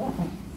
Mm-mm.